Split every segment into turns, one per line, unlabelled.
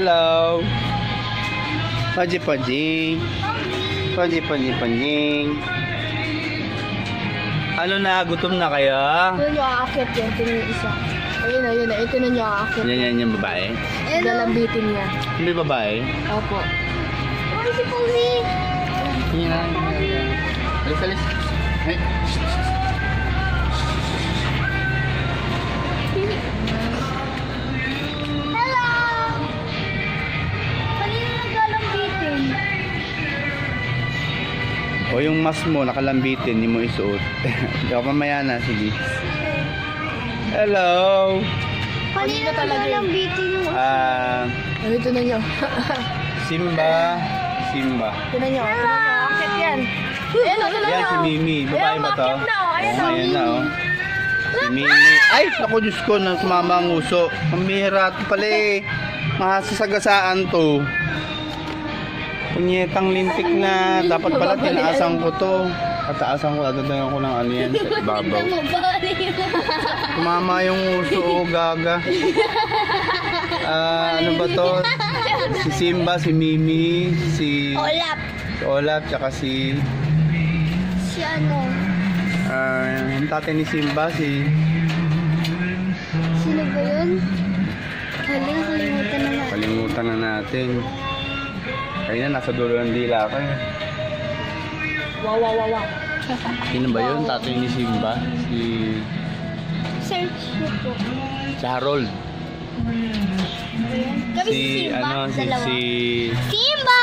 Hello. Paji Paji. Paji Paji Paji. Ano na, gutom na kayo?
Ito nyo aakit yan. Ito yung isa. Ayun, ayun. Ito na nyo aakit.
Yan yan yung babae.
Galambitin niya.
Hindi babae.
Opo.
Oh, si Pumi.
Yan. Alis, alis. Ay. O yung mask mo, nakalambitin, hindi mo isuot. Ikaw mamaya na, sige. Hello.
Kanina
talaga yun.
naglalambitin yung
Ah,
Ayun, ito na nyo.
Simba. Simba.
Ito na nyo. Ito na nyo. Aakit yan. Ayun, ito na
Yan
nyo.
si Mimi. Babae ba to?
umakyat na, oh. Ayan, oh.
ayan na, oh. Si Mimi. Ay, naku, Diyos ko, nang sumama ang uso. Pambihira ito pala eh. Masasagasaan to. Punyetang lintik na. Dapat pala tinaasan ko to. Kataasan ko, dadagdagan ko ng ano yan sa ibabaw. Tumama yung uso, oh, gaga. Ah, ano ba to? Si Simba, si Mimi, si...
Olap.
Si Olaf, tsaka si...
Si ano?
Ah, yung tatay ni Simba, si...
Sino ba yun? Kalimutan na natin.
Kalimutan na natin. Kaya na, nasa dulo ng dila ko eh.
Wow, wow, wow, wow.
Sino ba yun? Tatay ni Simba? Si...
Search po.
Si Harold.
Kami si
Si,
Simba.
ano, si...
dalawa.
si...
Simba!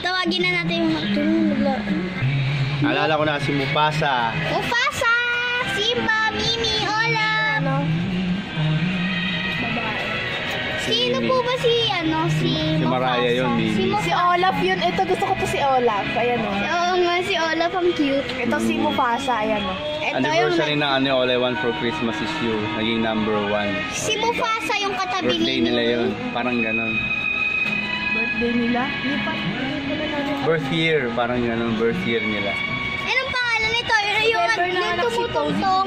Tawagin na natin yung magtulong.
Alala ko na si Mufasa.
Mufasa! Simba! Mimi! Ola!
Ano?
Sino po ba si ano? Si,
Si Mariah yun, Mimi.
Si
Si
Mufasa.
Olaf yun. Ito, gusto ko to si Olaf. Ayan, o.
Oo nga, si Olaf ang cute.
Ito si Mufasa. Ayan, o.
Ito yung
Anniversary ng ano, All I Want for Christmas is You. Naging number one.
si Mufasa yung katabi
Birthday
ni
nila yun. Parang ganon.
Birthday nila. Namin.
Birth year. Parang ganon. Birth year nila.
Pangalan nito? Yung, yung,
na
yung
si
tumutungtong.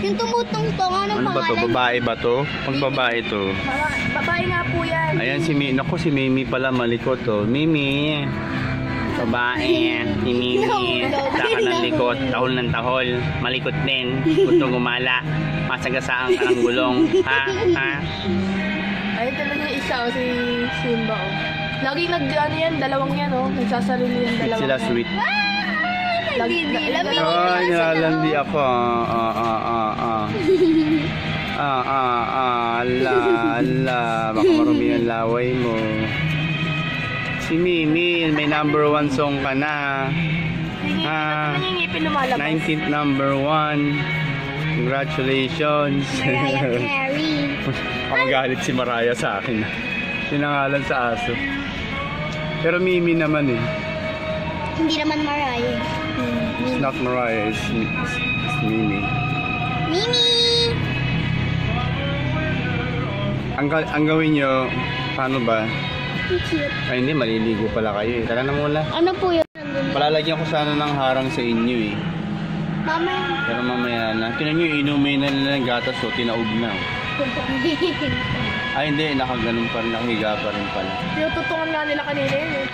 Yung tumutungtong. Anong
Ano ba to? Babae ba to? Pag babae to.
Baba- Babae nga po yan.
Ayan si Mimi. Naku, si Mimi pala malikot to. Mimi. Babae. Si Mimi. Saka ng likot. Tahol ng tahol. Malikot din. Gusto gumala. Masagasaan ka ng gulong. Ha? Ha?
Ay, ito lang yung isa, o, si Simba, o. Lagi nag, ano yan, dalawang yan, o. Nagsasarili yung dalawang
Sila
yan. Lagi,
Nagdidila.
lagi-
Ay, nilalandi ako. Ah, ah, ah, ah. Ah, ah, ah. Ala, ala. Baka marumi ang laway mo. Si Mimi, may number one song ka na. Ah,
Nangingipin lumalabas.
19th number one. Congratulations.
Mariah Carey.
Pamagalit si Mariah sa akin. Sinangalan sa aso. Pero Mimi naman eh.
Hindi naman Mariah.
It's not Mariah, it's, it's, it's Mimi.
Mimi!
Ang, ang gawin nyo, paano ba?
Cute.
Ay hindi, maliligo pala kayo eh. Tara na muna.
Ano po yun?
Palalagyan ko sana ng harang sa inyo eh.
Mama.
Pero mamaya na. Tinan nyo, inumin na nila ng gatas o tinaog na. Ay hindi, nakaganon pa rin, nakahiga pa rin pala.
Tinututungan nga nila kanina yun, eh.